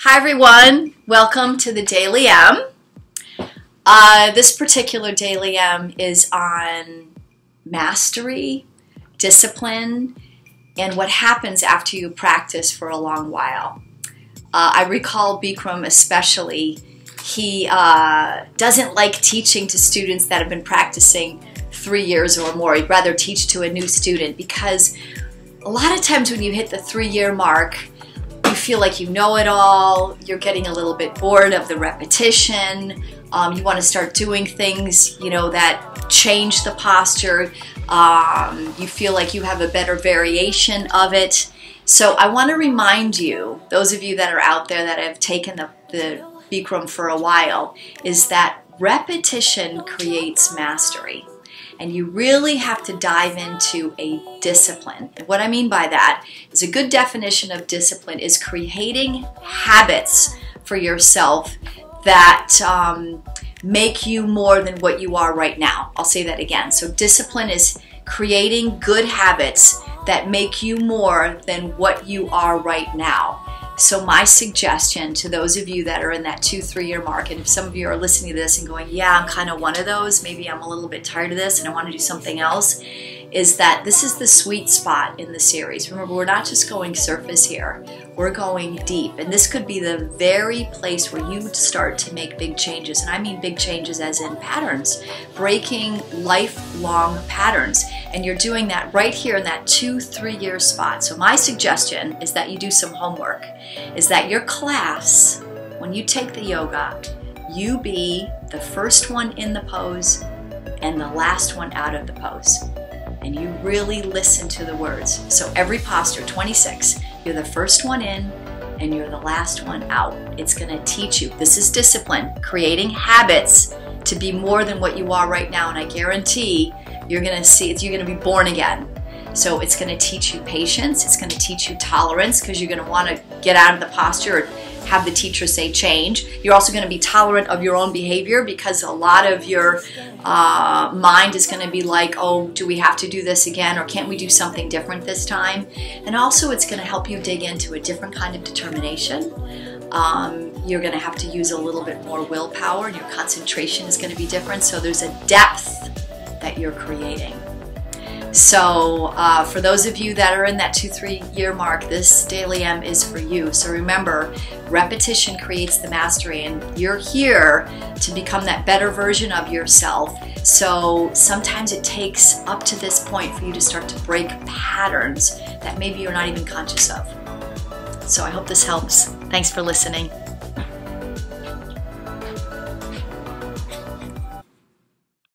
Hi everyone, welcome to the Daily M. Uh, this particular Daily M is on mastery, discipline, and what happens after you practice for a long while. Uh, I recall Bikram especially, he uh, doesn't like teaching to students that have been practicing three years or more. He'd rather teach to a new student because a lot of times when you hit the three year mark, feel like you know it all, you're getting a little bit bored of the repetition, um, you want to start doing things, you know, that change the posture, um, you feel like you have a better variation of it. So I want to remind you, those of you that are out there that have taken the, the Bikram for a while, is that repetition creates mastery and you really have to dive into a discipline. And what I mean by that is a good definition of discipline is creating habits for yourself that um, make you more than what you are right now. I'll say that again. So, discipline is creating good habits that make you more than what you are right now. So, my suggestion to those of you that are in that two, three year mark, and if some of you are listening to this and going, Yeah, I'm kind of one of those, maybe I'm a little bit tired of this and I want to do something else, is that this is the sweet spot in the series. Remember, we're not just going surface here, we're going deep. And this could be the very place where you start to make big changes. And I mean big changes as in patterns, breaking lifelong patterns. And you're doing that right here in that two, three year spot. So, my suggestion is that you do some homework, is that your class, when you take the yoga, you be the first one in the pose and the last one out of the pose and you really listen to the words. So every posture, 26, you're the first one in and you're the last one out. It's going to teach you. This is discipline, creating habits to be more than what you are right now. And I guarantee you're going to see you're going to be born again. So it's going to teach you patience. It's going to teach you tolerance because you're going to want to get out of the posture have the teacher say change. You're also going to be tolerant of your own behavior because a lot of your uh, mind is going to be like, oh, do we have to do this again or can't we do something different this time? And also, it's going to help you dig into a different kind of determination. Um, you're going to have to use a little bit more willpower and your concentration is going to be different. So, there's a depth that you're creating. So, uh, for those of you that are in that two, three year mark, this Daily M is for you. So, remember, repetition creates the mastery, and you're here to become that better version of yourself. So, sometimes it takes up to this point for you to start to break patterns that maybe you're not even conscious of. So, I hope this helps. Thanks for listening.